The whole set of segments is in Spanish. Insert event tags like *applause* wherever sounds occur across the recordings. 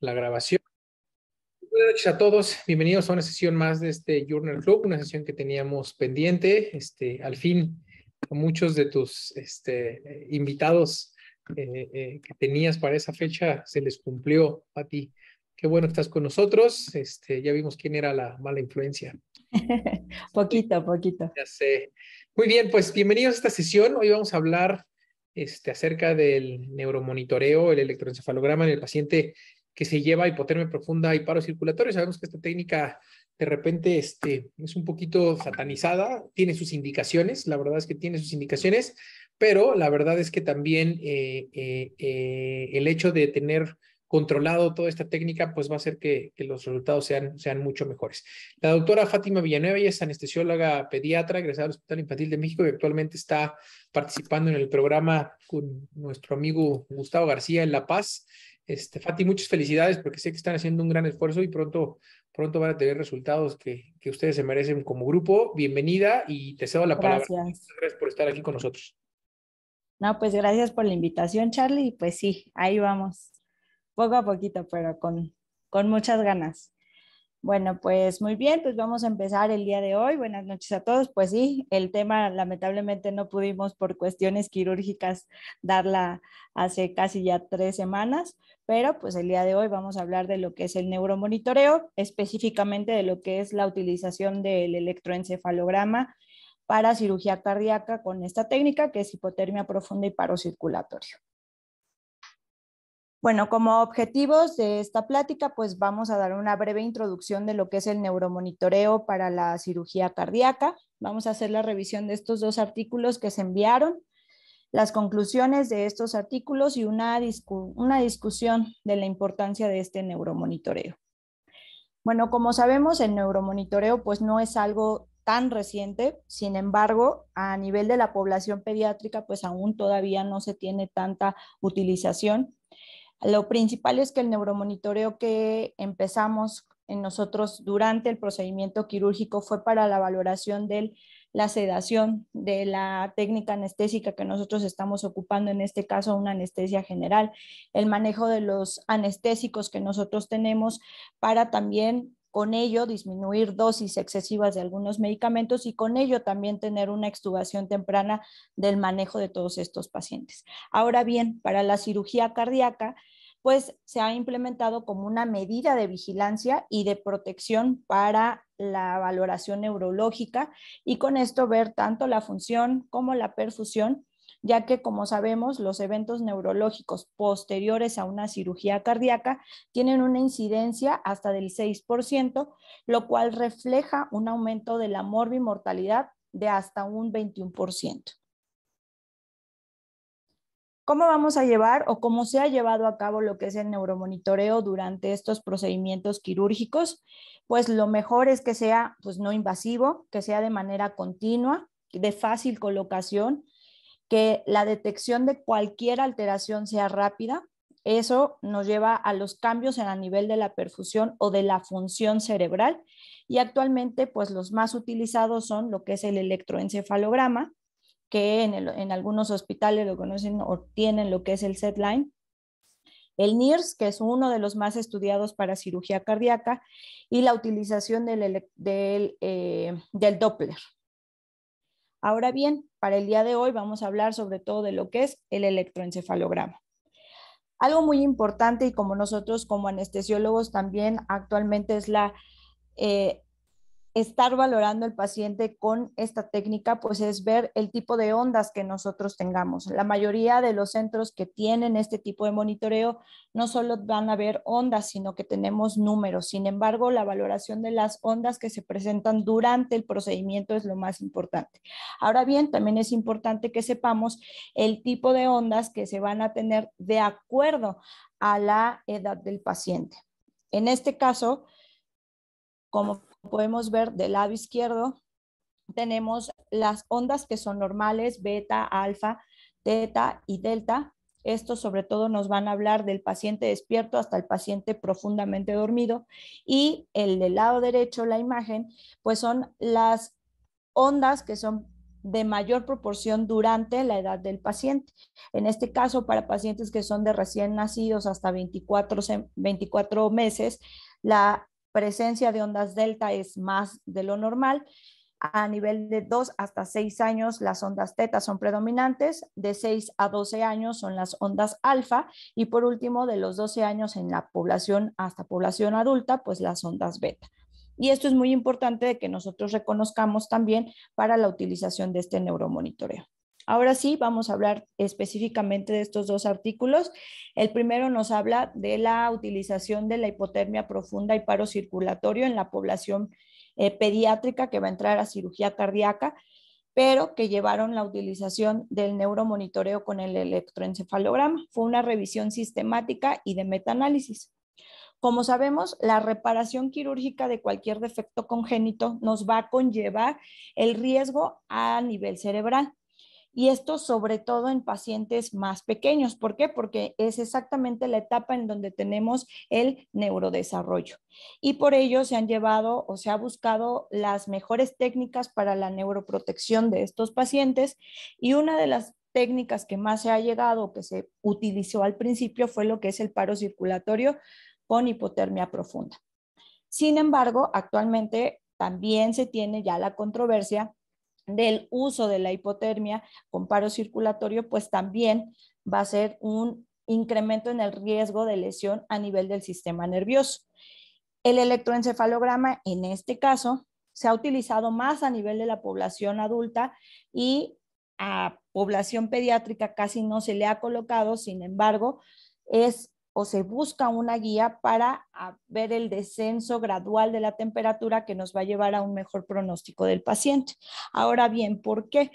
la grabación. Buenas noches a todos, bienvenidos a una sesión más de este Journal Club, una sesión que teníamos pendiente. Este, al fin, muchos de tus este, invitados eh, eh, que tenías para esa fecha se les cumplió a ti. Qué bueno que estás con nosotros. Este, ya vimos quién era la mala influencia. *laughs* poquito, poquito. Ya sé. Muy bien, pues bienvenidos a esta sesión. Hoy vamos a hablar este, acerca del neuromonitoreo, el electroencefalograma en el paciente que se lleva hipotermia profunda y paro circulatorio. Sabemos que esta técnica de repente este, es un poquito satanizada, tiene sus indicaciones, la verdad es que tiene sus indicaciones, pero la verdad es que también eh, eh, eh, el hecho de tener controlado toda esta técnica, pues va a hacer que, los resultados sean, sean mucho mejores. La doctora Fátima Villanueva es anestesióloga pediatra, egresada del Hospital Infantil de México y actualmente está participando en el programa con nuestro amigo Gustavo García en La Paz. Este, Fati, muchas felicidades porque sé que están haciendo un gran esfuerzo y pronto, pronto van a tener resultados que, que ustedes se merecen como grupo. Bienvenida y te cedo la palabra. Gracias. Gracias por estar aquí con nosotros. No, pues gracias por la invitación, Charlie. Pues sí, ahí vamos poco a poquito, pero con, con muchas ganas. Bueno, pues muy bien, pues vamos a empezar el día de hoy. Buenas noches a todos. Pues sí, el tema lamentablemente no pudimos por cuestiones quirúrgicas darla hace casi ya tres semanas, pero pues el día de hoy vamos a hablar de lo que es el neuromonitoreo, específicamente de lo que es la utilización del electroencefalograma para cirugía cardíaca con esta técnica que es hipotermia profunda y paro circulatorio. Bueno, como objetivos de esta plática, pues vamos a dar una breve introducción de lo que es el neuromonitoreo para la cirugía cardíaca. Vamos a hacer la revisión de estos dos artículos que se enviaron, las conclusiones de estos artículos y una, una discusión de la importancia de este neuromonitoreo. Bueno, como sabemos, el neuromonitoreo pues no es algo tan reciente, sin embargo, a nivel de la población pediátrica pues aún todavía no se tiene tanta utilización lo principal es que el neuromonitoreo que empezamos en nosotros durante el procedimiento quirúrgico fue para la valoración de la sedación, de la técnica anestésica que nosotros estamos ocupando, en este caso una anestesia general, el manejo de los anestésicos que nosotros tenemos para también con ello disminuir dosis excesivas de algunos medicamentos y con ello también tener una extubación temprana del manejo de todos estos pacientes. Ahora bien, para la cirugía cardíaca, pues se ha implementado como una medida de vigilancia y de protección para la valoración neurológica y con esto ver tanto la función como la perfusión ya que como sabemos los eventos neurológicos posteriores a una cirugía cardíaca tienen una incidencia hasta del 6%, lo cual refleja un aumento de la morbimortalidad de hasta un 21%. ¿Cómo vamos a llevar o cómo se ha llevado a cabo lo que es el neuromonitoreo durante estos procedimientos quirúrgicos? Pues lo mejor es que sea pues no invasivo, que sea de manera continua, de fácil colocación, que la detección de cualquier alteración sea rápida. Eso nos lleva a los cambios en el nivel de la perfusión o de la función cerebral. Y actualmente, pues los más utilizados son lo que es el electroencefalograma, que en, algunos hospitales lo conocen o tienen lo que es el SETLINE, el NIRS, que es uno de los más estudiados para cirugía cardíaca, y la utilización del, eh, del Doppler. Ahora bien, para el día de hoy vamos a hablar sobre todo de lo que es el electroencefalograma. Algo muy importante y como nosotros como anestesiólogos también actualmente es la eh, estar valorando el paciente con esta técnica, pues es ver el tipo de ondas que nosotros tengamos. La mayoría de los centros que tienen este tipo de monitoreo no solo van a ver ondas, sino que tenemos números. Sin embargo, la valoración de las ondas que se presentan durante el procedimiento es lo más importante. Ahora bien, también es importante que sepamos el tipo de ondas que se van a tener de acuerdo a la edad del paciente. En este caso, como podemos ver del lado izquierdo, tenemos las ondas que son normales, beta, alfa, teta y delta. Estos sobre todo nos van a hablar del paciente despierto hasta el paciente profundamente dormido. Y el del lado derecho, la imagen, pues son las ondas que son de mayor proporción durante la edad del paciente. En este caso, para pacientes que son de recién nacidos hasta 24, 24 meses, la presencia de ondas delta es más de lo normal. A nivel de 2 hasta 6 años, las ondas teta son predominantes, de 6 a 12 años son las ondas alfa y por último, de los 12 años en la población hasta población adulta, pues las ondas beta. Y esto es muy importante de que nosotros reconozcamos también para la utilización de este neuromonitoreo. Ahora sí, vamos a hablar específicamente de estos dos artículos. El primero nos habla de la utilización de la hipotermia profunda y paro circulatorio en la población eh, pediátrica que va a entrar a cirugía cardíaca, pero que llevaron la utilización del neuromonitoreo con el electroencefalograma. Fue una revisión sistemática y de metaanálisis. Como sabemos, la reparación quirúrgica de cualquier defecto congénito nos va a conllevar el riesgo a nivel cerebral. Y esto sobre todo en pacientes más pequeños. ¿Por qué? Porque es exactamente la etapa en donde tenemos el neurodesarrollo. Y por ello se han llevado o se ha buscado las mejores técnicas para la neuroprotección de estos pacientes. Y una de las técnicas que más se ha llegado, que se utilizó al principio, fue lo que es el paro circulatorio con hipotermia profunda. Sin embargo, actualmente también se tiene ya la controversia del uso de la hipotermia con paro circulatorio, pues también va a ser un incremento en el riesgo de lesión a nivel del sistema nervioso. El electroencefalograma, en este caso, se ha utilizado más a nivel de la población adulta y a población pediátrica casi no se le ha colocado, sin embargo, es o se busca una guía para ah, ver el descenso gradual de la temperatura que nos va a llevar a un mejor pronóstico del paciente. Ahora bien, ¿por qué?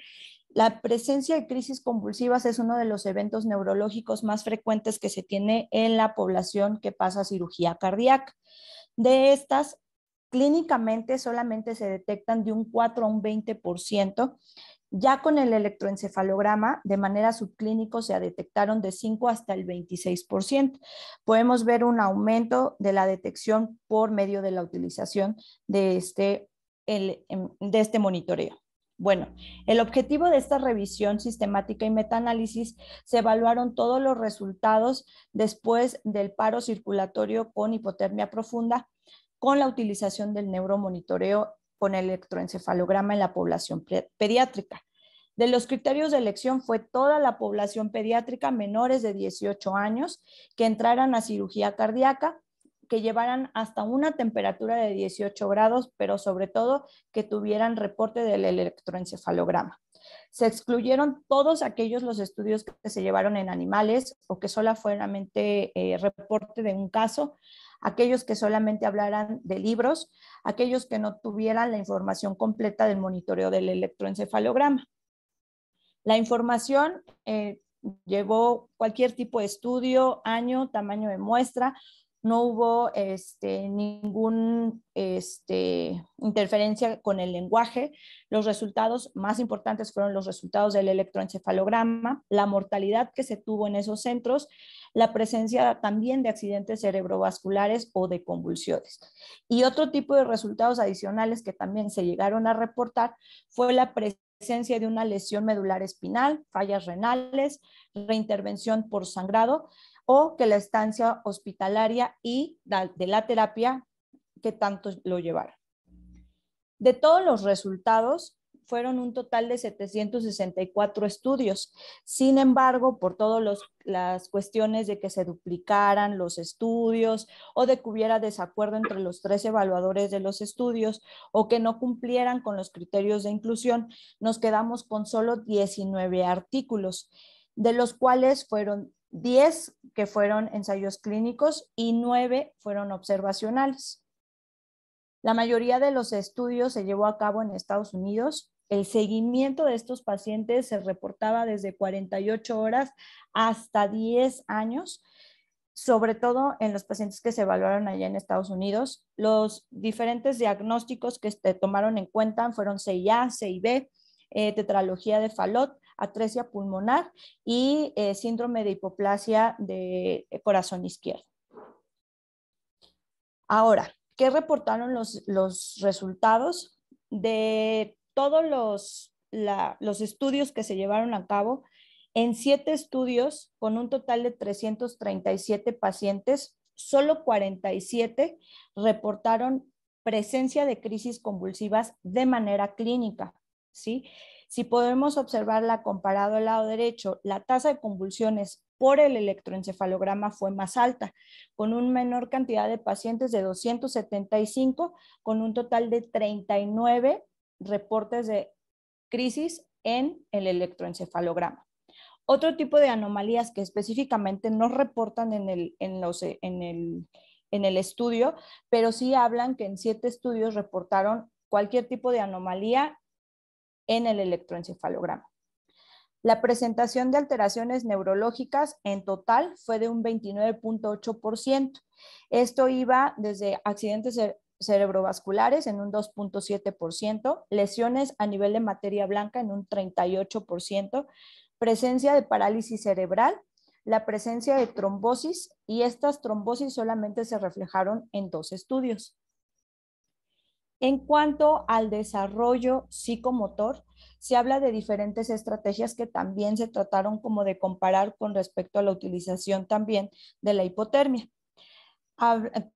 La presencia de crisis convulsivas es uno de los eventos neurológicos más frecuentes que se tiene en la población que pasa cirugía cardíaca. De estas, clínicamente solamente se detectan de un 4 a un 20% ya con el electroencefalograma, de manera subclínico, se detectaron de 5 hasta el 26%. Podemos ver un aumento de la detección por medio de la utilización de este, em, de este monitoreo. Bueno, el objetivo de esta revisión sistemática y metaanálisis se evaluaron todos los resultados después del paro circulatorio con hipotermia profunda con la utilización del neuromonitoreo con electroencefalograma en la población pediátrica. De los criterios de elección fue toda la población pediátrica menores de 18 años que entraran a cirugía cardíaca, que llevaran hasta una temperatura de 18 grados, pero sobre todo que tuvieran reporte del electroencefalograma. Se excluyeron todos aquellos los estudios que se llevaron en animales o que solo fueramente eh, reporte de un caso, aquellos que solamente hablaran de libros, aquellos que no tuvieran la información completa del monitoreo del electroencefalograma. La información eh, llevó cualquier tipo de estudio, año, tamaño de muestra, no hubo este, ningún este, interferencia con el lenguaje. Los resultados más importantes fueron los resultados del electroencefalograma, la mortalidad que se tuvo en esos centros, la presencia también de accidentes cerebrovasculares o de convulsiones. Y otro tipo de resultados adicionales que también se llegaron a reportar fue la presencia de una lesión medular espinal, fallas renales, reintervención por sangrado o que la estancia hospitalaria y de la terapia que tanto lo llevaron. De todos los resultados, fueron un total de 764 estudios. Sin embargo, por todas las cuestiones de que se duplicaran los estudios o de que hubiera desacuerdo entre los tres evaluadores de los estudios o que no cumplieran con los criterios de inclusión, nos quedamos con solo 19 artículos, de los cuales fueron 10 que fueron ensayos clínicos y 9 fueron observacionales. La mayoría de los estudios se llevó a cabo en Estados Unidos. El seguimiento de estos pacientes se reportaba desde 48 horas hasta 10 años, sobre todo en los pacientes que se evaluaron allá en Estados Unidos. Los diferentes diagnósticos que se tomaron en cuenta fueron CIA, CIB, eh, tetralogía de Fallot, atresia pulmonar y eh, síndrome de hipoplasia de corazón izquierdo. Ahora, ¿qué reportaron los, los resultados de todos los los estudios que se llevaron a cabo, en siete estudios con un total de 337 pacientes, solo 47 reportaron presencia de crisis convulsivas de manera clínica, ¿sí? Si podemos observarla comparado al lado derecho, la tasa de convulsiones por el electroencefalograma fue más alta, con una menor cantidad de pacientes de 275, con un total de 39 reportes de crisis en el electroencefalograma. Otro tipo de anomalías que específicamente no reportan en el, en los, en el, en el estudio, pero sí hablan que en siete estudios reportaron cualquier tipo de anomalía en el electroencefalograma. La presentación de alteraciones neurológicas en total fue de un 29.8%. Esto iba desde accidentes cerebrovasculares en un 2.7%, lesiones a nivel de materia blanca en un 38%, presencia de parálisis cerebral, la presencia de trombosis y estas trombosis solamente se reflejaron en dos estudios. En cuanto al desarrollo psicomotor, se habla de diferentes estrategias que también se trataron como de comparar con respecto a la utilización también de la hipotermia.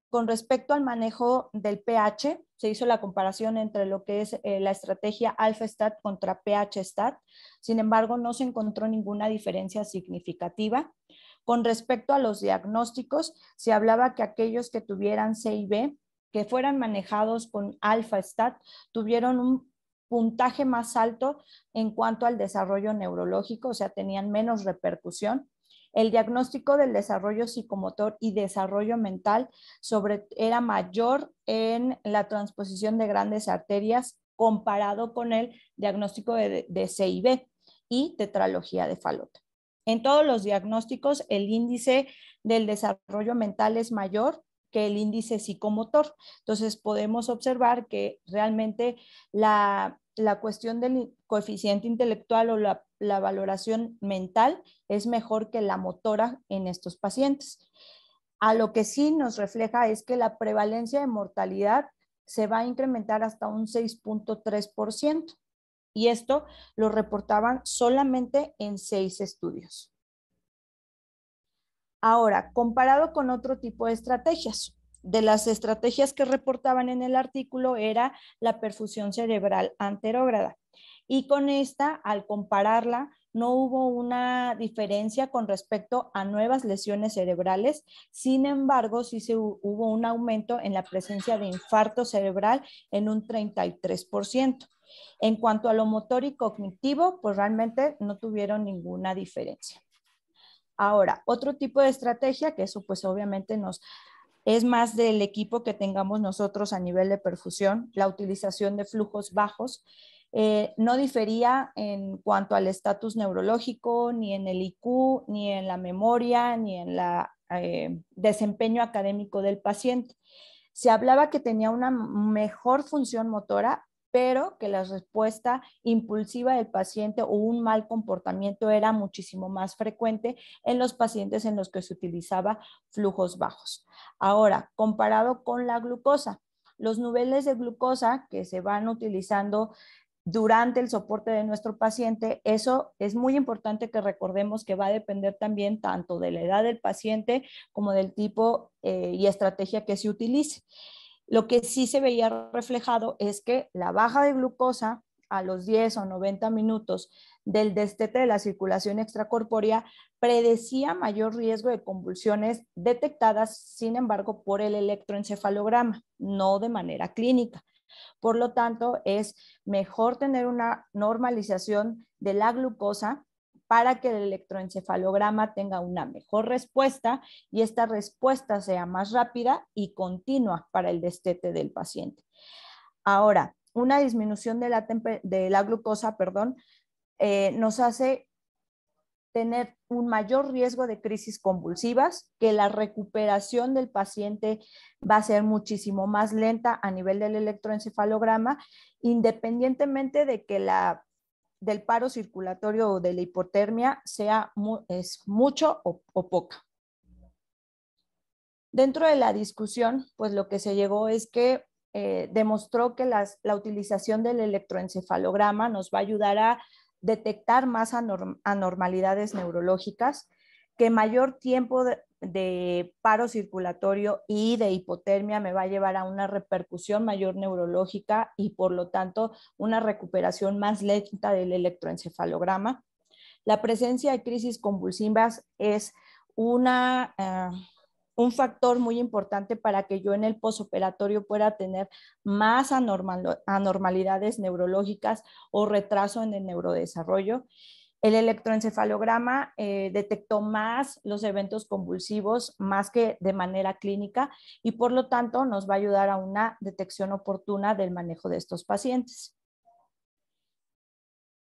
Con respecto al manejo del pH, se hizo la comparación entre lo que es eh, la estrategia alpha-stat contra pH-stat. Sin embargo, no se encontró ninguna diferencia significativa. Con respecto a los diagnósticos, se hablaba que aquellos que tuvieran C y B que fueran manejados con alfa-stat tuvieron un puntaje más alto en cuanto al desarrollo neurológico, o sea, tenían menos repercusión. El diagnóstico del desarrollo psicomotor y desarrollo mental sobre, era mayor en la transposición de grandes arterias comparado con el diagnóstico de, de CIB y tetralogía de Fallot. En todos los diagnósticos, el índice del desarrollo mental es mayor que el índice psicomotor. Entonces podemos observar que realmente la, cuestión del coeficiente intelectual o la, la valoración mental es mejor que la motora en estos pacientes. A lo que sí nos refleja es que la prevalencia de mortalidad se va a incrementar hasta un 6.3%. Y esto lo reportaban solamente en seis estudios. Ahora, comparado con otro tipo de estrategias, de las estrategias que reportaban en el artículo era la perfusión cerebral anterógrada. Y con esta, al compararla, no hubo una diferencia con respecto a nuevas lesiones cerebrales. Sin embargo, sí se hubo un aumento en la presencia de infarto cerebral en un 33%. En cuanto a lo motor y cognitivo, pues realmente no tuvieron ninguna diferencia. Ahora, otro tipo de estrategia, que eso pues obviamente nos es más del equipo que tengamos nosotros a nivel de perfusión, la utilización de flujos bajos. Eh, no difería en cuanto al estatus neurológico, ni en el IQ, ni en la memoria, ni en el eh, desempeño académico del paciente. Se hablaba que tenía una mejor función motora, pero que la respuesta impulsiva del paciente o un mal comportamiento era muchísimo más frecuente en los pacientes en los que se utilizaba flujos bajos. Ahora, comparado con la glucosa, los niveles de glucosa que se van utilizando durante el soporte de nuestro paciente, eso es muy importante que recordemos que va a depender también tanto de la edad del paciente como del tipo eh, y estrategia que se utilice. Lo que sí se veía reflejado es que la baja de glucosa a los 10 o 90 minutos del destete de la circulación extracorpórea predecía mayor riesgo de convulsiones detectadas, sin embargo, por el electroencefalograma, no de manera clínica. Por lo tanto, es mejor tener una normalización de la glucosa para que el electroencefalograma tenga una mejor respuesta y esta respuesta sea más rápida y continua para el destete del paciente. Ahora, una disminución de la, de la glucosa, perdón, eh, nos hace tener un mayor riesgo de crisis convulsivas, que la recuperación del paciente va a ser muchísimo más lenta a nivel del electroencefalograma, independientemente de que la del paro circulatorio o de la hipotermia sea es mucho o, poca. Dentro de la discusión, pues lo que se llegó es que eh, demostró que la utilización del electroencefalograma nos va a ayudar a detectar más anormalidades neurológicas, que mayor tiempo de, paro circulatorio y de hipotermia me va a llevar a una repercusión mayor neurológica y por lo tanto una recuperación más lenta del electroencefalograma. La presencia de crisis convulsivas es una, eh, un factor muy importante para que yo en el posoperatorio pueda tener más anormalidades neurológicas o retraso en el neurodesarrollo. El electroencefalograma eh, detectó más los eventos convulsivos más que de manera clínica y por lo tanto nos va a ayudar a una detección oportuna del manejo de estos pacientes.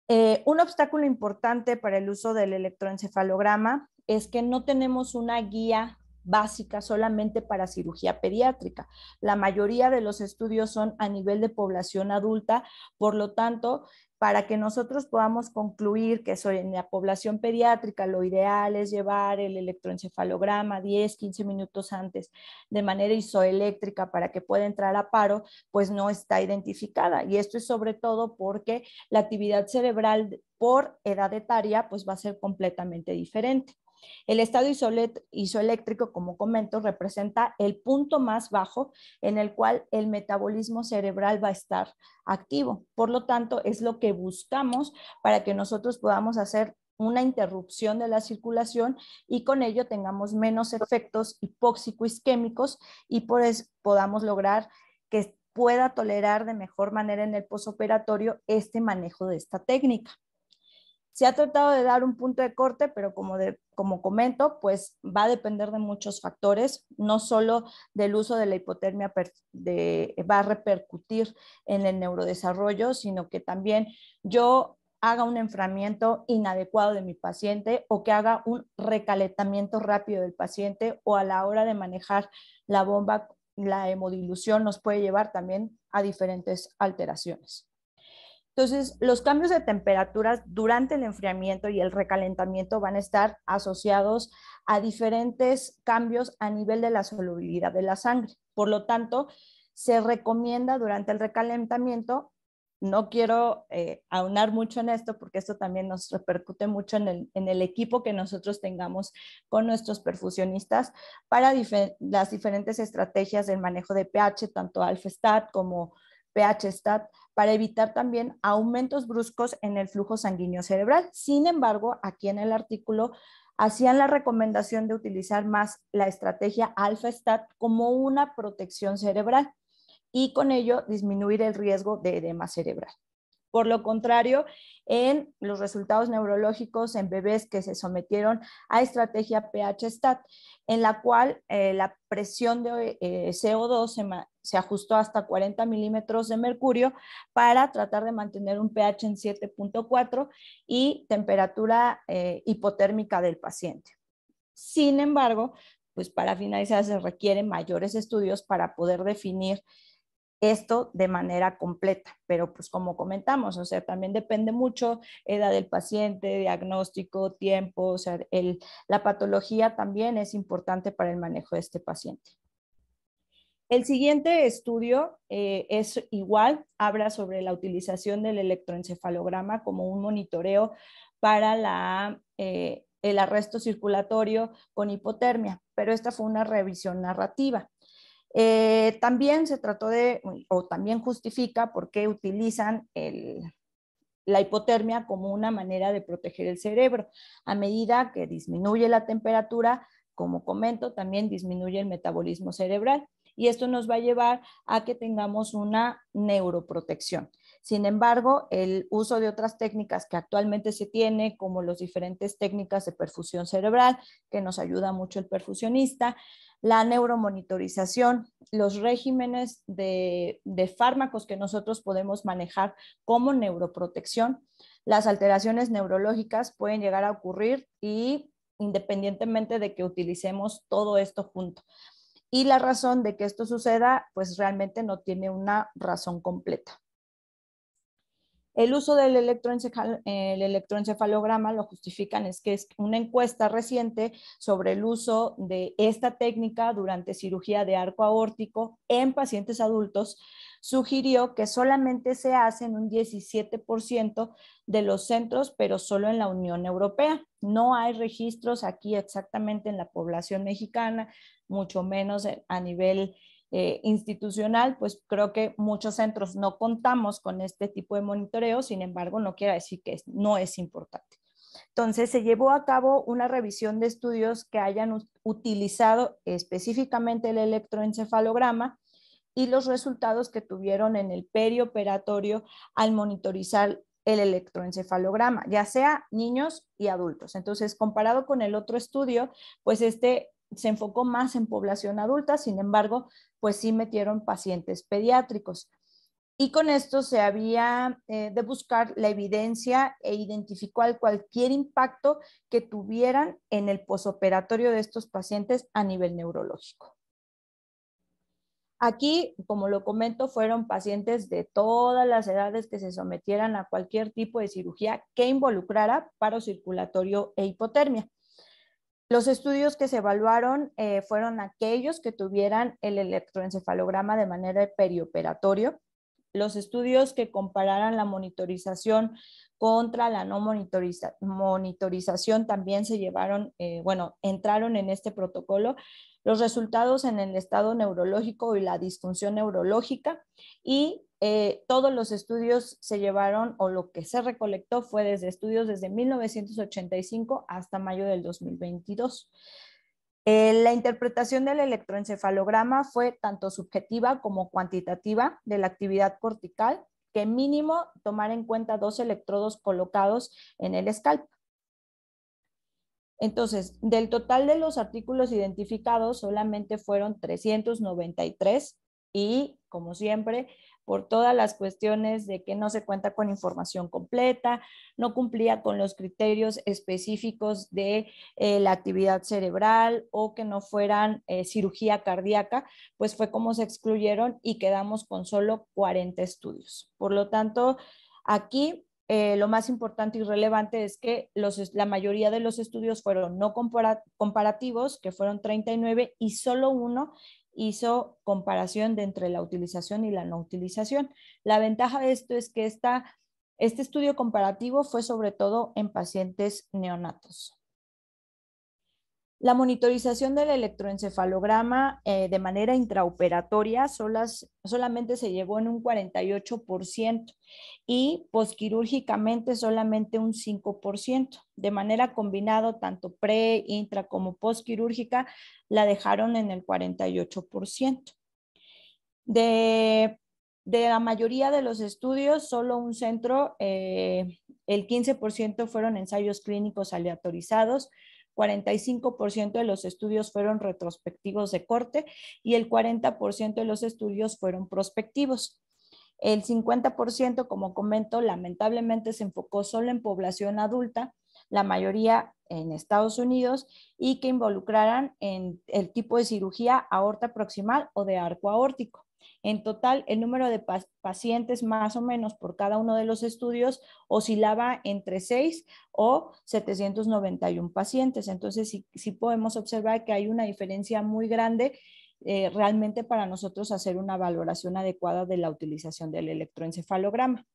Eh, un obstáculo importante para el uso del electroencefalograma es que no tenemos una guía básica solamente para cirugía pediátrica. La mayoría de los estudios son a nivel de población adulta, por lo tanto, para que nosotros podamos concluir que soy en la población pediátrica, lo ideal es llevar el electroencefalograma 10, 15 minutos antes de manera isoeléctrica para que pueda entrar a paro, pues no está identificada. Y esto es sobre todo porque la actividad cerebral por edad etaria pues va a ser completamente diferente. El estado isoeléctrico, como comento, representa el punto más bajo en el cual el metabolismo cerebral va a estar activo. Por lo tanto, es lo que buscamos para que nosotros podamos hacer una interrupción de la circulación y con ello tengamos menos efectos hipóxico-isquémicos y por eso podamos lograr que pueda tolerar de mejor manera en el posoperatorio este manejo de esta técnica. Se ha tratado de dar un punto de corte, pero como, de, como comento, pues va a depender de muchos factores, no solo del uso de la hipotermia va a repercutir en el neurodesarrollo, sino que también yo haga un enfriamiento inadecuado de mi paciente o que haga un recalentamiento rápido del paciente o a la hora de manejar la bomba, la hemodilución nos puede llevar también a diferentes alteraciones. Entonces, los cambios de temperaturas durante el enfriamiento y el recalentamiento van a estar asociados a diferentes cambios a nivel de la solubilidad de la sangre. Por lo tanto, se recomienda durante el recalentamiento, no quiero eh, aunar mucho en esto porque esto también nos repercute mucho en el, en el equipo que nosotros tengamos con nuestros perfusionistas para las diferentes estrategias del manejo de pH, tanto alfa-stat como pH-stat, para evitar también aumentos bruscos en el flujo sanguíneo cerebral. Sin embargo, aquí en el artículo hacían la recomendación de utilizar más la estrategia alfa-stat como una protección cerebral y con ello disminuir el riesgo de edema cerebral. Por lo contrario, en los resultados neurológicos en bebés que se sometieron a estrategia pH-STAT, en la cual eh, la presión de eh, CO2 se, ajustó hasta 40 milímetros de mercurio para tratar de mantener un pH en 7.4 y temperatura eh, hipotérmica del paciente. Sin embargo, pues para finalizar se requieren mayores estudios para poder definir esto de manera completa, pero pues como comentamos, o sea, también depende mucho edad del paciente, diagnóstico, tiempo, o sea, la patología también es importante para el manejo de este paciente. El siguiente estudio eh, es igual, habla sobre la utilización del electroencefalograma como un monitoreo para la, eh, el arresto circulatorio con hipotermia, pero esta fue una revisión narrativa. Eh, también se trató de, o también justifica por qué utilizan la hipotermia como una manera de proteger el cerebro. A medida que disminuye la temperatura, como comento, también disminuye el metabolismo cerebral y esto nos va a llevar a que tengamos una neuroprotección. Sin embargo, el uso de otras técnicas que actualmente se tiene, como las diferentes técnicas de perfusión cerebral, que nos ayuda mucho el perfusionista, la neuromonitorización, los regímenes de, fármacos que nosotros podemos manejar como neuroprotección. Las alteraciones neurológicas pueden llegar a ocurrir y independientemente de que utilicemos todo esto junto. Y la razón de que esto suceda, pues realmente no tiene una razón completa. El uso del electroencefalograma lo justifican es que es una encuesta reciente sobre el uso de esta técnica durante cirugía de arco aórtico en pacientes adultos sugirió que solamente se hace en un 17% de los centros, pero solo en la Unión Europea. No hay registros aquí exactamente en la población mexicana, mucho menos a nivel eh, institucional, pues creo que muchos centros no contamos con este tipo de monitoreo, sin embargo, no quiere decir que no es importante. Entonces, se llevó a cabo una revisión de estudios que hayan utilizado específicamente el electroencefalograma y los resultados que tuvieron en el perioperatorio al monitorizar el electroencefalograma, ya sea niños y adultos. Entonces, comparado con el otro estudio, pues este se enfocó más en población adulta, sin embargo, pues sí metieron pacientes pediátricos. Y con esto se había eh, de buscar la evidencia e identificó cualquier impacto que tuvieran en el posoperatorio de estos pacientes a nivel neurológico. Aquí, como lo comento, fueron pacientes de todas las edades que se sometieran a cualquier tipo de cirugía que involucrara paro circulatorio e hipotermia. Los estudios que se evaluaron eh, fueron aquellos que tuvieran el electroencefalograma de manera perioperatorio, los estudios que compararan la monitorización contra la no monitorización también se llevaron, eh, bueno, entraron en este protocolo los resultados en el estado neurológico y la disfunción neurológica y eh, todos los estudios se llevaron o lo que se recolectó fue desde estudios desde 1985 hasta mayo del 2022. Eh, la interpretación del electroencefalograma fue tanto subjetiva como cuantitativa de la actividad cortical, que mínimo tomar en cuenta dos electrodos colocados en el scalp. Entonces, del total de los artículos identificados, solamente fueron 393 y, como siempre, por todas las cuestiones de que no se cuenta con información completa, no cumplía con los criterios específicos de eh, la actividad cerebral o que no fueran eh, cirugía cardíaca, pues fue como se excluyeron y quedamos con solo 40 estudios. Por lo tanto, aquí eh, lo más importante y relevante es que la mayoría de los estudios fueron no comparativos, que fueron 39, y solo uno hizo comparación de entre la utilización y la no utilización. La ventaja de esto es que esta, este estudio comparativo fue sobre todo en pacientes neonatos. La monitorización del electroencefalograma eh, de manera intraoperatoria solamente se llevó en un 48% y posquirúrgicamente solamente un 5%. De manera combinada, tanto pre, intra como posquirúrgica, la dejaron en el 48%. De, de la mayoría de los estudios, solo un centro, eh, el 15% fueron ensayos clínicos aleatorizados, 45% de los estudios fueron retrospectivos de corte y el 40% de los estudios fueron prospectivos. El 50%, como comento, lamentablemente se enfocó solo en población adulta, la mayoría en Estados Unidos, y que involucraran en el tipo de cirugía aorta proximal o de arco aórtico. En total, el número de pacientes más o menos por cada uno de los estudios oscilaba entre 6 o 791 pacientes. Entonces, sí, podemos observar que hay una diferencia muy grande eh, realmente para nosotros hacer una valoración adecuada de la utilización del electroencefalograma.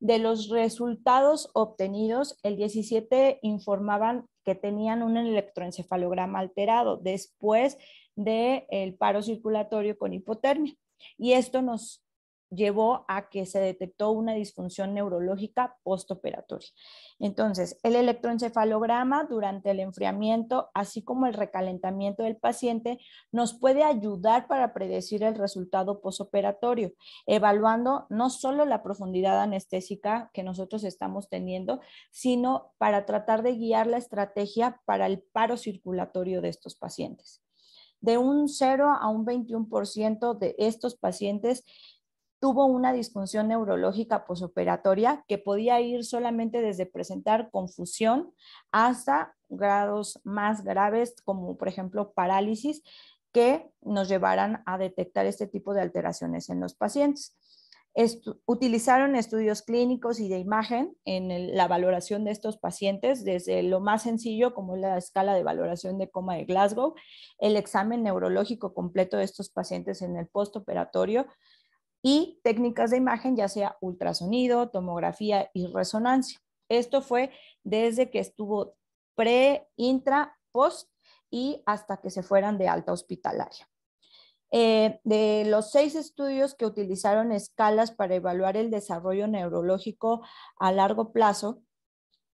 De los resultados obtenidos, el 17 informaban que tenían un electroencefalograma alterado. Después del paro circulatorio con hipotermia. Y esto nos llevó a que se detectó una disfunción neurológica postoperatoria. Entonces, el electroencefalograma durante el enfriamiento, así como el recalentamiento del paciente, nos puede ayudar para predecir el resultado postoperatorio, evaluando no solo la profundidad anestésica que nosotros estamos teniendo, sino para tratar de guiar la estrategia para el paro circulatorio de estos pacientes de un 0 a un 21% de estos pacientes tuvo una disfunción neurológica posoperatoria que podía ir solamente desde presentar confusión hasta grados más graves como por ejemplo parálisis que nos llevaran a detectar este tipo de alteraciones en los pacientes. Utilizaron estudios clínicos y de imagen en la valoración de estos pacientes, desde lo más sencillo como la escala de valoración de coma de Glasgow, el examen neurológico completo de estos pacientes en el postoperatorio y técnicas de imagen, ya sea ultrasonido, tomografía y resonancia. Esto fue desde que estuvo pre, intra, post y hasta que se fueran de alta hospitalaria. Eh, de los seis estudios que utilizaron escalas para evaluar el desarrollo neurológico a largo plazo,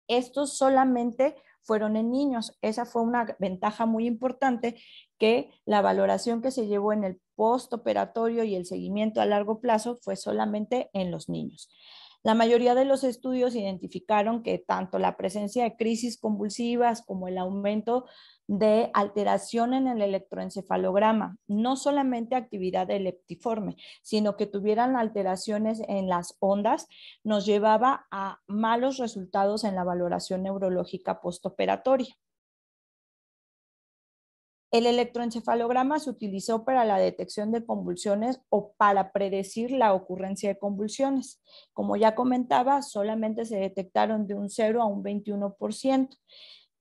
estos solamente fueron en niños. Esa fue una ventaja muy importante que la valoración que se llevó en el postoperatorio y el seguimiento a largo plazo fue solamente en los niños. La mayoría de los estudios identificaron que tanto la presencia de crisis convulsivas como el aumento de alteración en el electroencefalograma, no solamente actividad leptiforme, sino que tuvieran alteraciones en las ondas, nos llevaba a malos resultados en la valoración neurológica postoperatoria. El electroencefalograma se utilizó para la detección de convulsiones o para predecir la ocurrencia de convulsiones. Como ya comentaba, solamente se detectaron de un 0 a un 21%,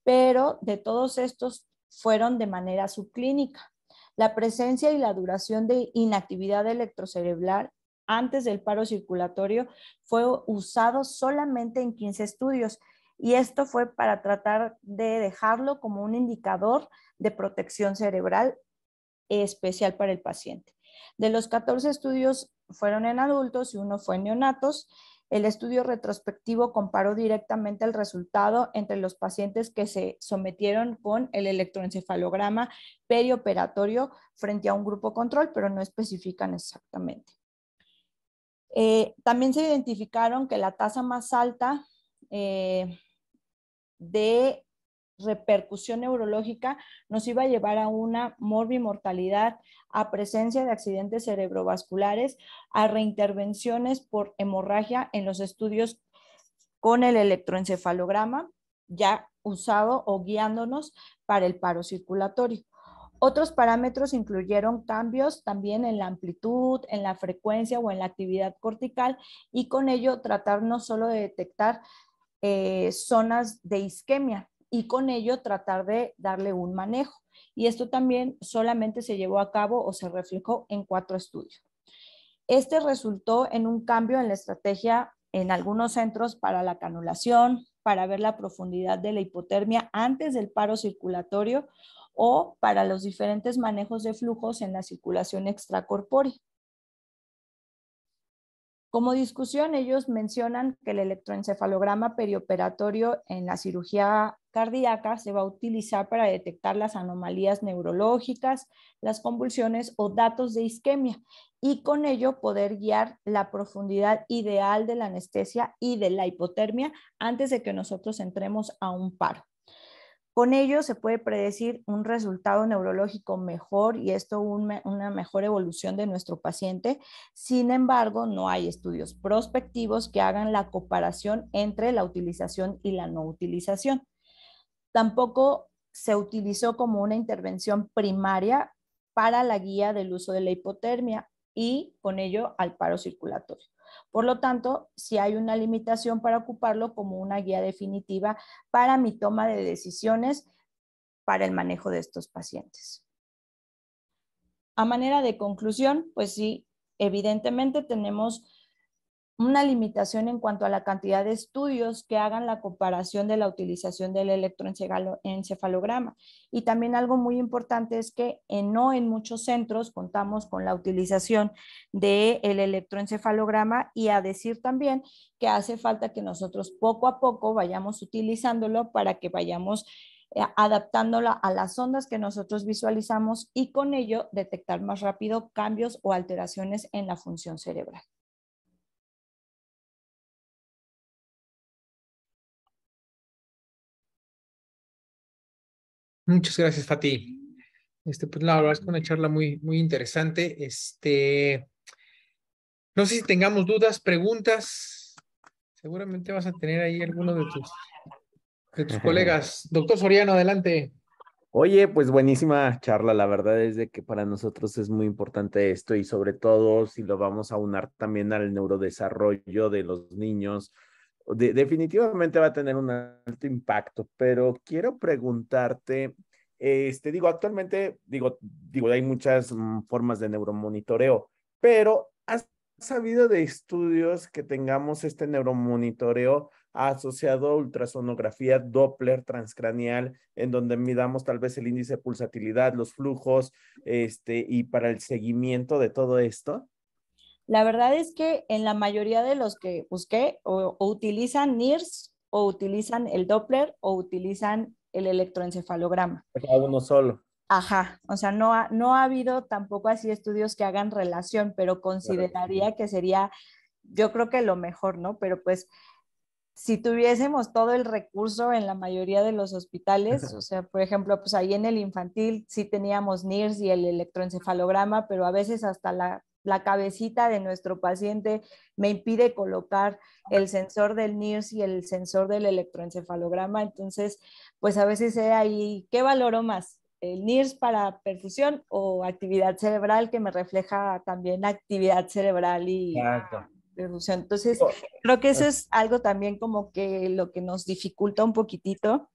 pero de todos estos fueron de manera subclínica. La presencia y la duración de inactividad electrocerebral antes del paro circulatorio fue usado solamente en 15 estudios y esto fue para tratar de dejarlo como un indicador de protección cerebral especial para el paciente. De los 14 estudios fueron en adultos y uno fue en neonatos. El estudio retrospectivo comparó directamente el resultado entre los pacientes que se sometieron con el electroencefalograma perioperatorio frente a un grupo control, pero no especifican exactamente. Eh, también se identificaron que la tasa más alta eh, de repercusión neurológica nos iba a llevar a una morbimortalidad, a presencia de accidentes cerebrovasculares, a reintervenciones por hemorragia en los estudios con el electroencefalograma ya usado o guiándonos para el paro circulatorio. Otros parámetros incluyeron cambios también en la amplitud, en la frecuencia o en la actividad cortical y con ello tratar no solo de detectar eh, zonas de isquemia y con ello tratar de darle un manejo. Y esto también solamente se llevó a cabo o se reflejó en cuatro estudios. Este resultó en un cambio en la estrategia en algunos centros para la canulación, para ver la profundidad de la hipotermia antes del paro circulatorio o para los diferentes manejos de flujos en la circulación extracorpórea. Como discusión, ellos mencionan que el electroencefalograma perioperatorio en la cirugía cardíaca se va a utilizar para detectar las anomalías neurológicas, las convulsiones o datos de isquemia y con ello poder guiar la profundidad ideal de la anestesia y de la hipotermia antes de que nosotros entremos a un paro. Con ello se puede predecir un resultado neurológico mejor y esto una mejor evolución de nuestro paciente. Sin embargo, no hay estudios prospectivos que hagan la comparación entre la utilización y la no utilización. Tampoco se utilizó como una intervención primaria para la guía del uso de la hipotermia y con ello al paro circulatorio. Por lo tanto, si hay una limitación para ocuparlo como una guía definitiva para mi toma de decisiones para el manejo de estos pacientes. A manera de conclusión, pues sí, evidentemente tenemos una limitación en cuanto a la cantidad de estudios que hagan la comparación de la utilización del electroencefalograma. Y también algo muy importante es que no en muchos centros contamos con la utilización del electroencefalograma y a decir también que hace falta que nosotros poco a poco vayamos utilizándolo para que vayamos eh, adaptándolo a las ondas que nosotros visualizamos y con ello detectar más rápido cambios o alteraciones en la función cerebral. Muchas gracias, Fati. Este, pues la verdad es que una charla muy, muy interesante. Este, no sé si tengamos dudas, preguntas. Seguramente vas a tener ahí alguno de tus, de tus colegas. Doctor Soriano, adelante. Oye, pues buenísima charla. La verdad es de que para nosotros es muy importante esto y sobre todo si lo vamos a unar también al neurodesarrollo de los niños, definitivamente va a tener un alto impacto. Pero quiero preguntarte, este, digo, actualmente, digo, digo, hay muchas mm, formas de neuromonitoreo, pero ¿has sabido de estudios que tengamos este neuromonitoreo asociado a ultrasonografía Doppler transcranial, en donde midamos tal vez el índice de pulsatilidad, los flujos, este, y para el seguimiento de todo esto? La verdad es que en la mayoría de los que busqué, o, utilizan NIRS, o utilizan el Doppler, o utilizan el electroencefalograma. A uno solo. Ajá, o sea, no ha, no ha habido tampoco así estudios que hagan relación, pero consideraría que sería, yo creo que lo mejor, ¿no? Pero pues si tuviésemos todo el recurso en la mayoría de los hospitales, *laughs* o sea, por ejemplo, pues ahí en el infantil sí teníamos NIRS y el electroencefalograma, pero a veces hasta la, la cabecita de nuestro paciente me impide colocar el sensor del NIRS y el sensor del electroencefalograma, entonces, pues a veces era ahí, ¿qué valoro más? ¿El NIRS para perfusión o actividad cerebral que me refleja también actividad cerebral y... Entonces, creo que eso es algo también como que lo que nos dificulta un poquitito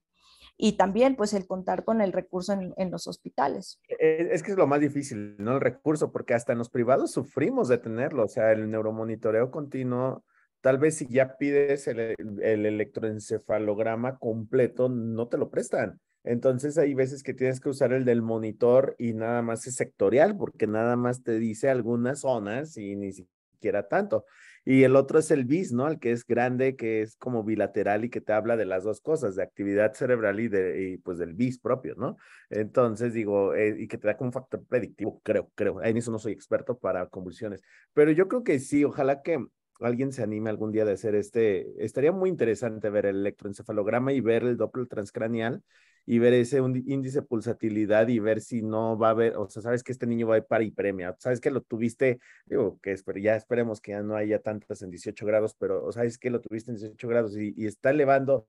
y también pues el contar con el recurso en, los hospitales. E, es que es lo más difícil, ¿no? El recurso, porque hasta en los privados sufrimos de tenerlo, o sea, el neuromonitoreo continuo, tal vez si ya pides el, el electroencefalograma completo, no te lo prestan. Entonces hay veces que tienes que usar el del monitor y nada más es sectorial, porque nada más te dice algunas zonas y ni siquiera tanto. Y el otro es el BIS, ¿no? El que es grande, que es como bilateral y que te habla de las dos cosas, de actividad cerebral y, de, pues del BIS propio, ¿no? Entonces digo, eh, y que te da como un factor predictivo, creo, creo. En eso no soy experto para convulsiones, pero yo creo que sí, ojalá que alguien se anime algún día de hacer este, estaría muy interesante ver el electroencefalograma y ver el Doppler transcranial y ver ese índice de pulsatilidad y ver si no va a haber, o sea, sabes que este niño va a ir para hipremia, sabes que lo tuviste, digo, que ya esperemos que ya no haya tantas en 18 grados, pero o sabes que lo tuviste en 18 grados y, y está elevando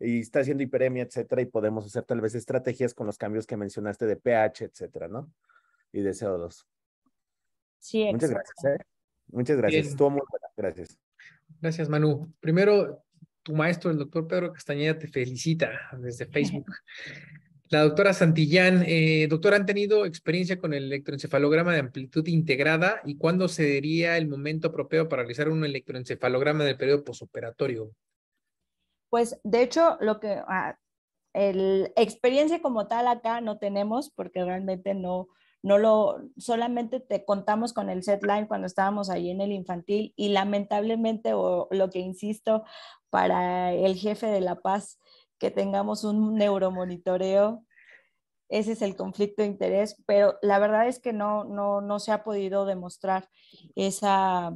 y está haciendo hiperemia, etcétera, y podemos hacer tal vez estrategias con los cambios que mencionaste de pH, etcétera, ¿no? Y de CO2. Sí, Muchas gracias. ¿eh? Muchas gracias. Estuvo muy buena. Gracias. Gracias, Manu. Primero, tu maestro, el doctor Pedro Castañeda, te felicita desde Facebook. *laughs* La doctora Santillán, eh, doctora, ¿han tenido experiencia con el electroencefalograma de amplitud integrada y cuándo sería el momento apropiado para realizar un electroencefalograma del periodo posoperatorio? Pues, de hecho, lo que ah, el experiencia como tal acá no tenemos porque realmente no, no lo, solamente te contamos con el set line cuando estábamos ahí en el infantil y lamentablemente, o lo que insisto, para el jefe de La Paz, que tengamos un neuromonitoreo, ese es el conflicto de interés, pero la verdad es que no, no, no se ha podido demostrar esa,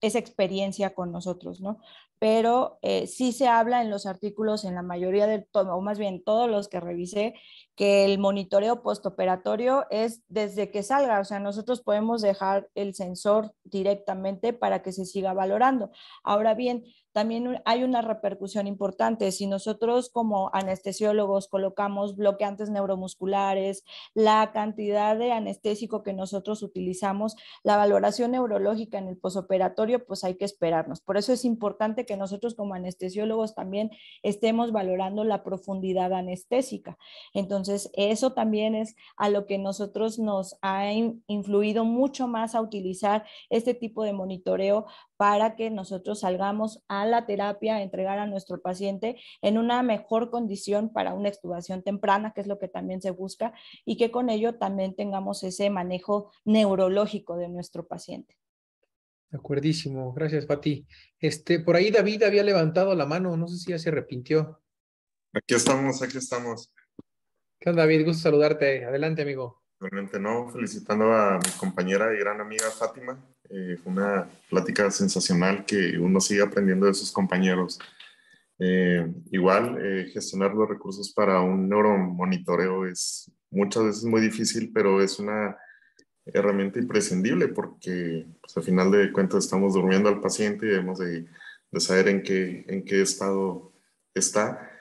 esa experiencia con nosotros, ¿no? Pero eh, sí se habla en los artículos, en la mayoría de, o más bien todos los que revisé, que el monitoreo postoperatorio es desde que salga, o sea, nosotros podemos dejar el sensor directamente para que se siga valorando. Ahora bien, también hay una repercusión importante. Si nosotros como anestesiólogos colocamos bloqueantes neuromusculares, la cantidad de anestésico que nosotros utilizamos, la valoración neurológica en el posoperatorio, pues hay que esperarnos. Por eso es importante que nosotros como anestesiólogos también estemos valorando la profundidad anestésica. Entonces, eso también es a lo que nosotros nos ha influido mucho más a utilizar este tipo de monitoreo para que nosotros salgamos a la terapia, entregar a nuestro paciente en una mejor condición para una extubación temprana, que es lo que también se busca, y que con ello también tengamos ese manejo neurológico de nuestro paciente. De acuerdísimo, gracias Pati. Este, por ahí David había levantado la mano, no sé si ya se arrepintió. Aquí estamos, aquí estamos. ¿Qué onda David? Gusto saludarte. Adelante, amigo. Realmente no, felicitando a mi compañera y gran amiga Fátima, eh, fue una plática sensacional que uno sigue aprendiendo de sus compañeros. Eh, igual, eh, gestionar los recursos para un neuromonitoreo es muchas veces muy difícil, pero es una herramienta imprescindible porque pues, al final de cuentas estamos durmiendo al paciente y debemos de, de saber en qué, en qué estado está.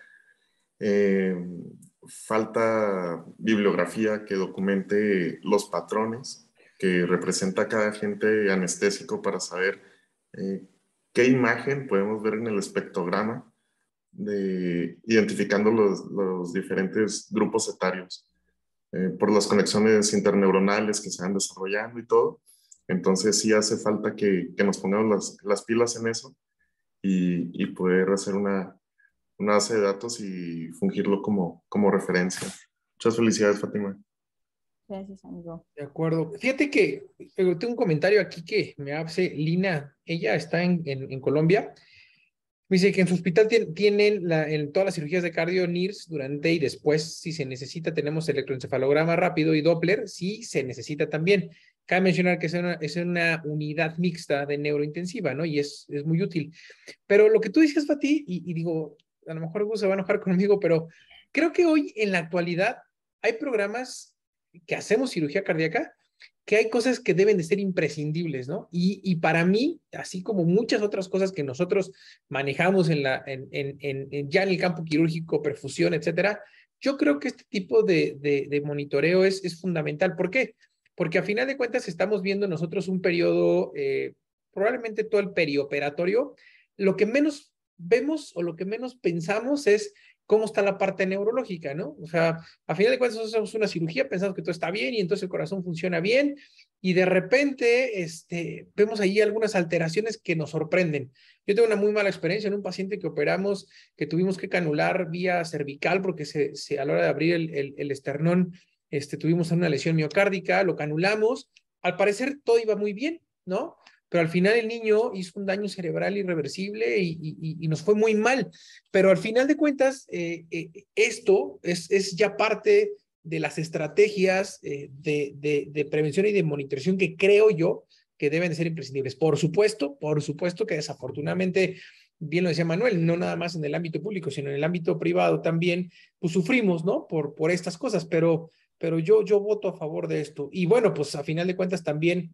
Falta bibliografía que documente los patrones que representa cada agente anestésico para saber eh, qué imagen podemos ver en el espectrograma, de, identificando los, los diferentes grupos etarios eh, por las conexiones interneuronales que se van desarrollando y todo. Entonces sí hace falta que, que nos pongamos las, las, pilas en eso y, y poder hacer una, una, base de datos y fungirlo como, como referencia. Muchas felicidades, Fátima. Gracias, amigo. De acuerdo. Fíjate que eh, tengo un comentario aquí que me hace Lina. Ella está en, en, en Colombia. Me dice que en su hospital tienen la, en todas las cirugías de cardio NIRS durante y después, si se necesita, tenemos electroencefalograma rápido y Doppler, si se necesita también. Cabe mencionar que es una, es una unidad mixta de neurointensiva, ¿no? Y es, es muy útil. Pero lo que tú decías, Fati, y, y digo, a lo mejor Gus se va a enojar conmigo, pero creo que hoy en la actualidad hay programas que hacemos cirugía cardíaca, que hay cosas que deben de ser imprescindibles, ¿no? Y, y para mí, así como muchas otras cosas que nosotros manejamos en la, en, en, en, ya en el campo quirúrgico, perfusión, etcétera, yo creo que este tipo de, de, monitoreo es, es, fundamental. ¿Por qué? Porque a final de cuentas estamos viendo nosotros un periodo, eh, probablemente todo el perioperatorio, lo que menos vemos o lo que menos pensamos es cómo está la parte neurológica, ¿no? O sea, a final de cuentas hacemos una cirugía, pensamos que todo está bien y entonces el corazón funciona bien y de repente este, vemos ahí algunas alteraciones que nos sorprenden. Yo tengo una muy mala experiencia en un paciente que operamos, que tuvimos que canular vía cervical porque se, se a la hora de abrir el, el, el esternón este, tuvimos una lesión miocárdica, lo canulamos. Al parecer todo iba muy bien, ¿no? Pero al final el niño hizo un daño cerebral irreversible y, nos fue muy mal. Pero al final de cuentas, eh, eh, esto es, es, ya parte de las estrategias eh, de, de, prevención y de monitorización que creo yo que deben de ser imprescindibles. Por supuesto, por supuesto que desafortunadamente, bien lo decía Manuel, no nada más en el ámbito público, sino en el ámbito privado también, pues sufrimos, ¿no? Por, por estas cosas, pero, pero yo, yo voto a favor de esto. Y bueno, pues a final de cuentas también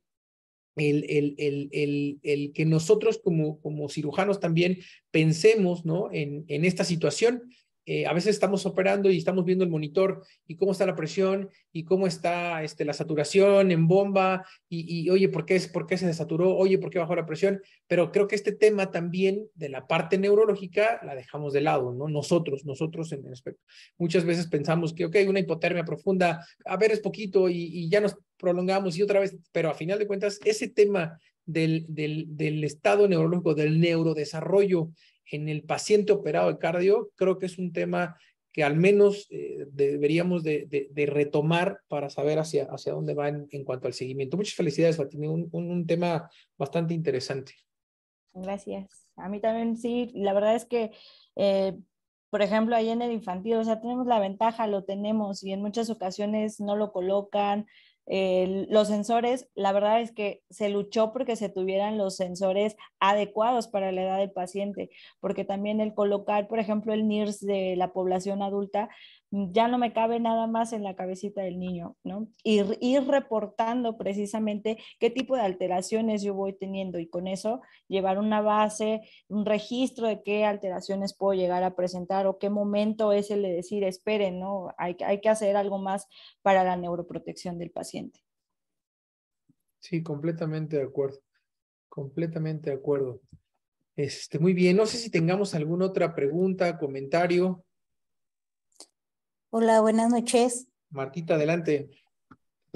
el, el, el, el, el que nosotros como, como cirujanos también pensemos ¿no? en, en esta situación eh, a veces estamos operando y estamos viendo el monitor y cómo está la presión y cómo está este, la saturación en bomba y, y, oye, ¿por qué, es, ¿por qué se desaturó? Oye, ¿por qué bajó la presión? Pero creo que este tema también de la parte neurológica la dejamos de lado, ¿no? Nosotros, nosotros en el aspecto. Muchas veces pensamos que, ok, una hipotermia profunda, a ver, es poquito y, ya nos prolongamos y otra vez, pero a final de cuentas, ese tema del, del estado neurológico, del neurodesarrollo en el paciente operado de cardio, creo que es un tema que al menos eh, deberíamos de, de, retomar para saber hacia, hacia dónde va en, cuanto al seguimiento. Muchas felicidades, Fatima, un, un, un, tema bastante interesante. Gracias. A mí también sí, la verdad es que, eh, por ejemplo, ahí en el infantil, o sea, tenemos la ventaja, lo tenemos y en muchas ocasiones no lo colocan, los sensores, la verdad es que se luchó porque se tuvieran los sensores adecuados para la edad del paciente, porque también el colocar, por ejemplo, el NIRS de la población adulta, ya no me cabe nada más en la cabecita del niño, ¿no? Ir, ir reportando precisamente qué tipo de alteraciones yo voy teniendo y con eso llevar una base, un registro de qué alteraciones puedo llegar a presentar o qué momento es el de decir, esperen, ¿no? Hay, hay que hacer algo más para la neuroprotección del paciente. Sí, completamente de acuerdo, completamente de acuerdo. Este, muy bien, no sé si tengamos alguna otra pregunta, comentario. Hola, buenas noches. Martita, adelante.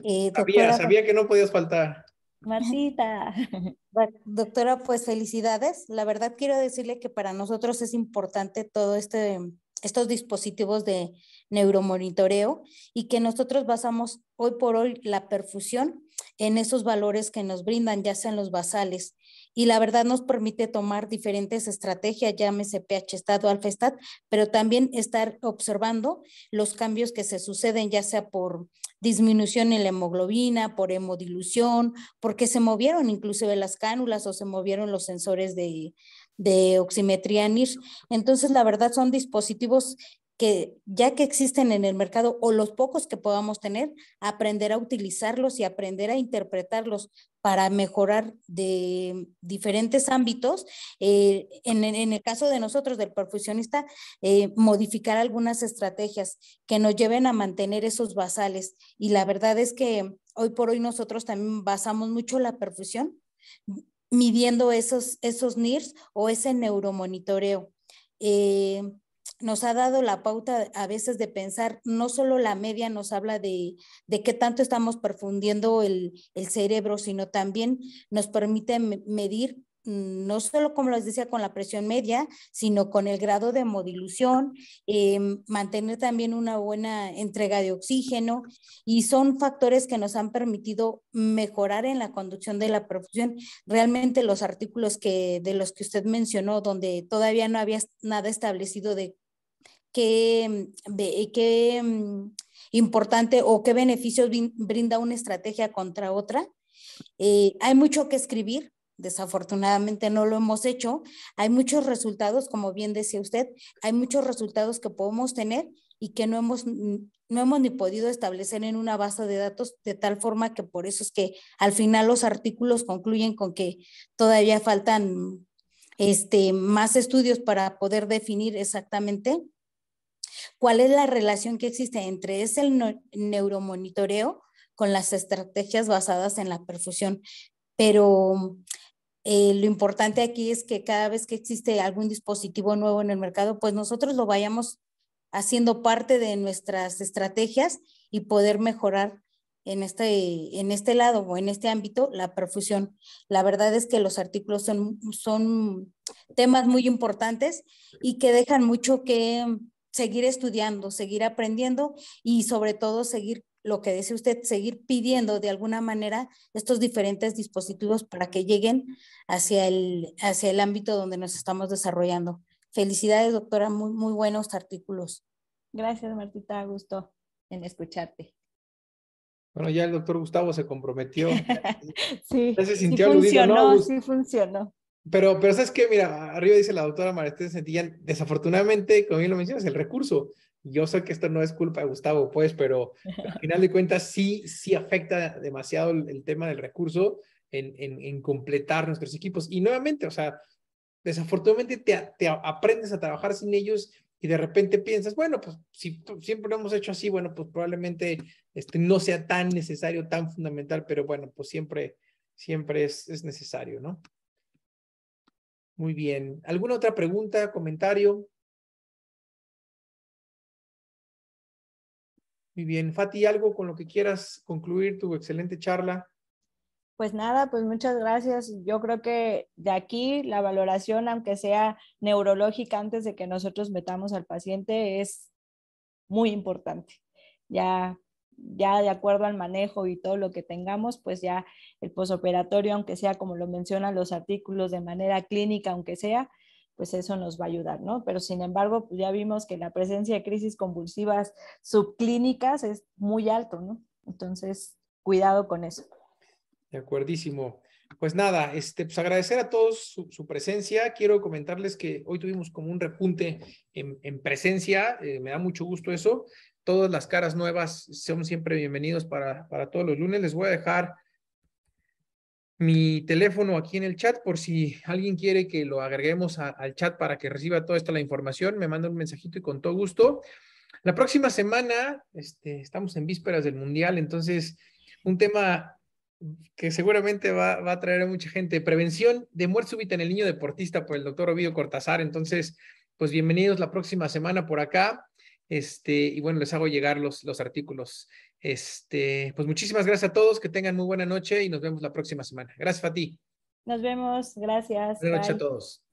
Eh, sabía, sabía que no podías faltar. Martita. *laughs* Doctora, pues felicidades. La verdad quiero decirle que para nosotros es importante todo este, estos dispositivos de neuromonitoreo y que nosotros basamos hoy por hoy la perfusión en esos valores que nos brindan, ya sean los basales y la verdad nos permite tomar diferentes estrategias, llámese pH estado, alfa stat, pero también estar observando los cambios que se suceden, ya sea por disminución en la hemoglobina, por hemodilución, porque se movieron inclusive las cánulas o se movieron los sensores de, de oximetría NIR. Entonces, la verdad son dispositivos que ya que existen en el mercado o los pocos que podamos tener, aprender a utilizarlos y aprender a interpretarlos para mejorar de diferentes ámbitos. Eh, en, el caso de nosotros, del perfusionista, eh, modificar algunas estrategias que nos lleven a mantener esos basales. Y la verdad es que hoy por hoy nosotros también basamos mucho la perfusión midiendo esos, esos NIRS o ese neuromonitoreo. Eh, nos ha dado la pauta a veces de pensar, no solo la media nos habla de, de qué tanto estamos perfundiendo el, el, cerebro, sino también nos permite medir no solo como les decía con la presión media, sino con el grado de modilución, em, mantener también una buena entrega de oxígeno y son factores que nos han permitido mejorar en la conducción de la perfusión. Realmente los artículos que de los que usted mencionó, donde todavía no había nada establecido de qué, de, qué mm, importante o qué beneficios brinda una estrategia contra otra. Eh, hay mucho que escribir, desafortunadamente no lo hemos hecho. Hay muchos resultados, como bien decía usted, hay muchos resultados que podemos tener y que no hemos, no hemos ni podido establecer en una base de datos de tal forma que por eso es que al final los artículos concluyen con que todavía faltan este, más estudios para poder definir exactamente cuál es la relación que existe entre ese neuromonitoreo con las estrategias basadas en la perfusión. Pero eh, lo importante aquí es que cada vez que existe algún dispositivo nuevo en el mercado, pues nosotros lo vayamos haciendo parte de nuestras estrategias y poder mejorar en este, en este lado o en este ámbito la perfusión. La verdad es que los artículos son, son temas muy importantes y que dejan mucho que seguir estudiando, seguir aprendiendo y sobre todo seguir lo que dice usted, seguir pidiendo de alguna manera estos diferentes dispositivos para que lleguen hacia el, hacia el ámbito donde nos estamos desarrollando. Felicidades, doctora, muy, muy buenos artículos. Gracias, Martita, gusto en escucharte. Bueno, ya el doctor Gustavo se comprometió. *laughs* sí, se sintió sí funcionó, sí funcionó. Pero, pero ¿sabes qué? Mira, arriba dice la doctora María Sentillán, desafortunadamente, como bien lo mencionas, el recurso yo sé que esto no es culpa de Gustavo, pues, pero al *laughs* final de cuentas sí, sí afecta demasiado el, tema del recurso en, en, completar nuestros equipos. Y nuevamente, o sea, desafortunadamente te, te, aprendes a trabajar sin ellos y de repente piensas, bueno, pues si siempre lo hemos hecho así, bueno, pues probablemente este, no sea tan necesario, tan fundamental, pero bueno, pues siempre, siempre es, es necesario, ¿no? Muy bien. ¿Alguna otra pregunta, comentario? Muy bien. Fati, ¿algo con lo que quieras concluir tu excelente charla? Pues nada, pues muchas gracias. Yo creo que de aquí la valoración, aunque sea neurológica antes de que nosotros metamos al paciente, es muy importante. Ya, ya de acuerdo al manejo y todo lo que tengamos, pues ya el posoperatorio, aunque sea como lo mencionan los artículos de manera clínica, aunque sea, pues eso nos va a ayudar, ¿no? Pero sin embargo, pues ya vimos que la presencia de crisis convulsivas subclínicas es muy alto, ¿no? Entonces, cuidado con eso. De acuerdísimo. Pues nada, este, pues agradecer a todos su, presencia. Quiero comentarles que hoy tuvimos como un repunte en, presencia. Eh, me da mucho gusto eso. Todas las caras nuevas son siempre bienvenidos para, para todos los lunes. Les voy a dejar mi teléfono aquí en el chat por si alguien quiere que lo agreguemos al chat para que reciba toda esta la información, me manda un mensajito y con todo gusto. La próxima semana, este, estamos en vísperas del Mundial, entonces un tema que seguramente va, va, a traer a mucha gente, prevención de muerte súbita en el niño deportista por el doctor Ovidio Cortázar. Entonces, pues bienvenidos la próxima semana por acá. Este, y bueno, les hago llegar los, los artículos. Este, pues muchísimas gracias a todos, que tengan muy buena noche y nos vemos la próxima semana. Gracias, Fati. Nos vemos, gracias. Buenas noches a todos.